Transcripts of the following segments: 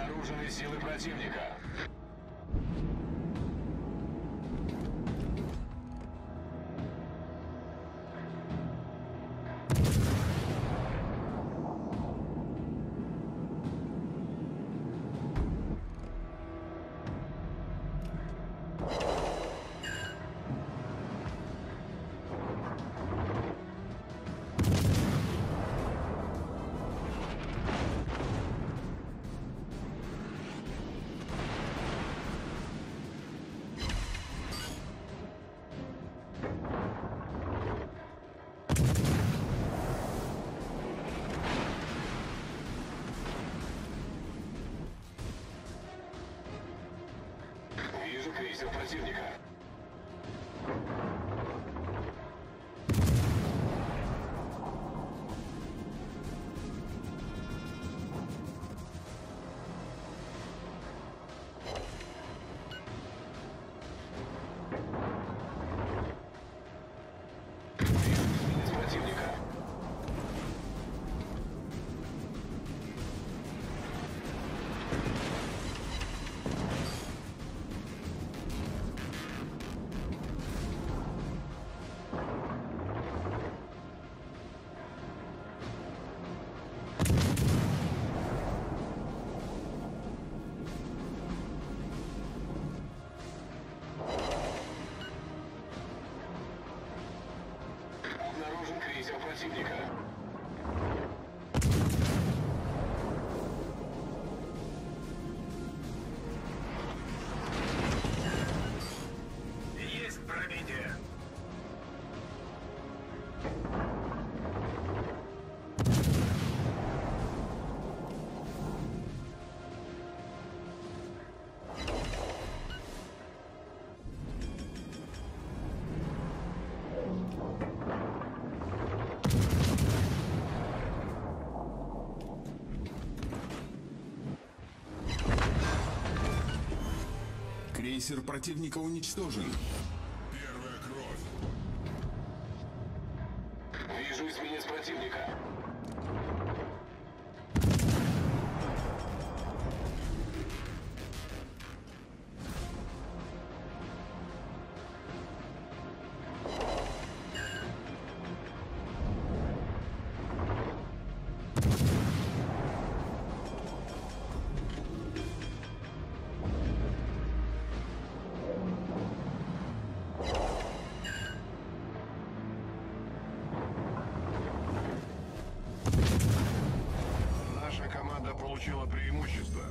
Обнаружены силы противника. Противника. Крейсер противника. Крейсер противника уничтожен. Первая кровь. Вижу эсминец противника. получила преимущество.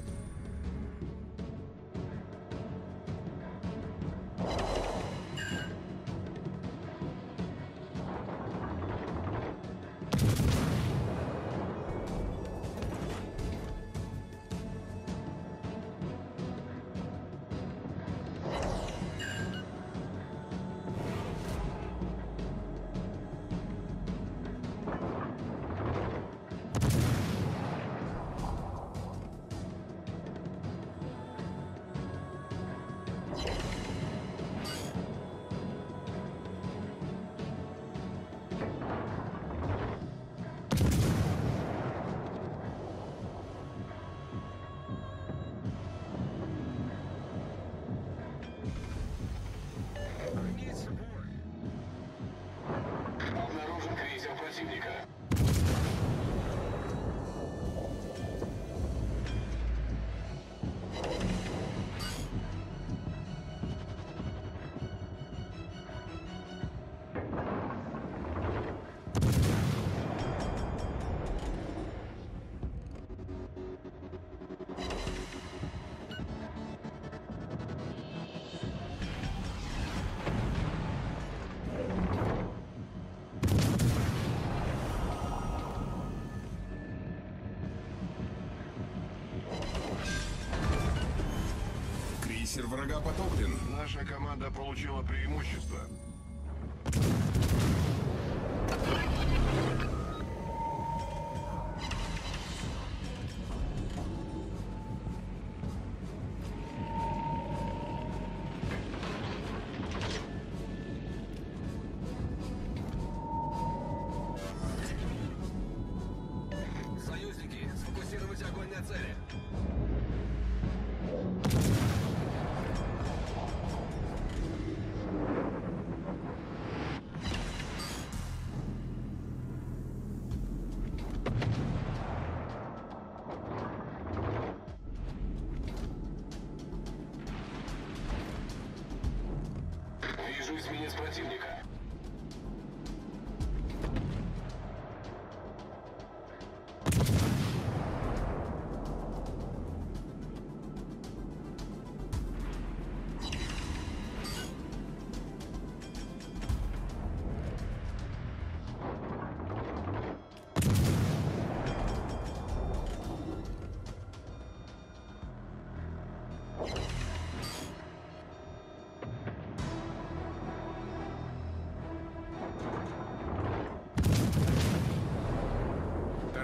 Крейсер врага потоплен. Наша команда получила преимущество. Союзники, сфокусировать огонь на цели. Эсминец противника.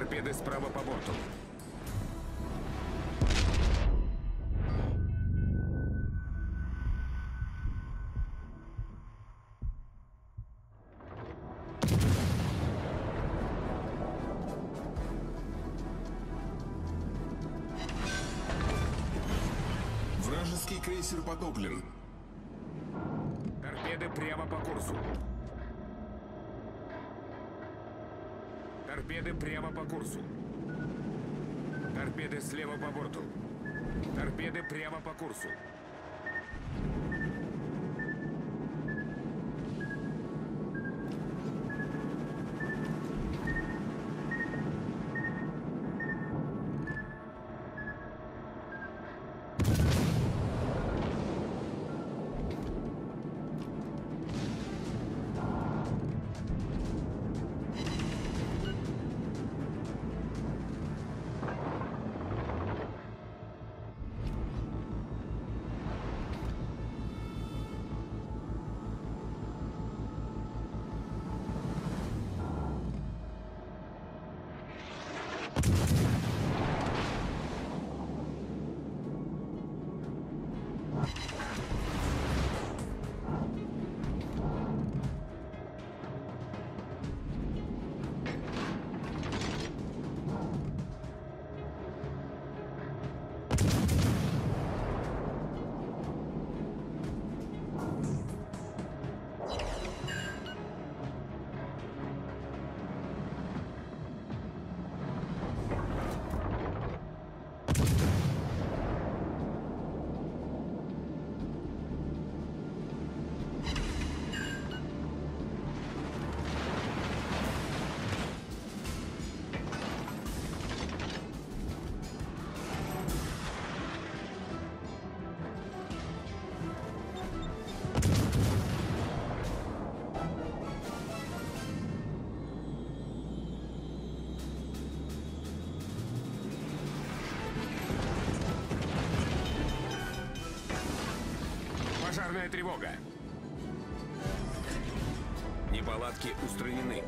Торпеды справа по борту. Вражеский крейсер потоплен. Торпеды прямо по курсу. Торпеды прямо по курсу. Торпеды слева по борту. Торпеды прямо по курсу. Тревога. Неполадки устранены.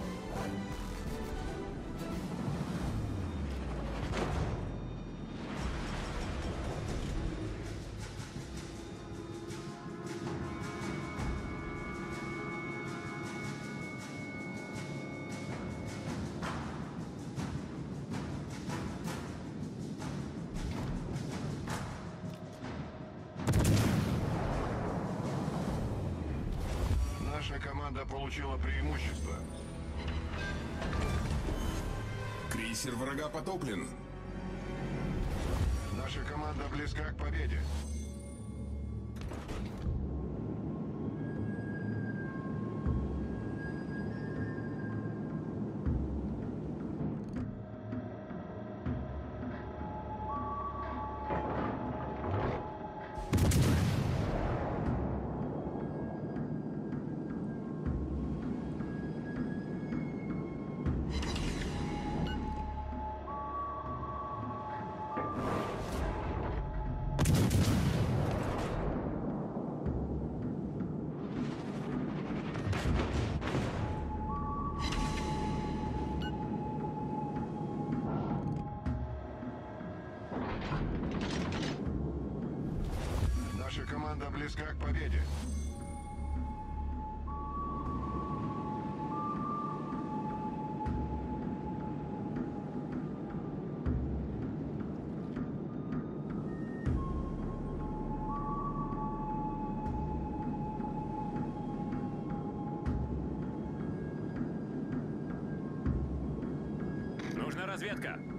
Наша команда получила преимущество. Крейсер врага потоплен. Наша команда близка к победе. Команда близка к победе. Нужна разведка.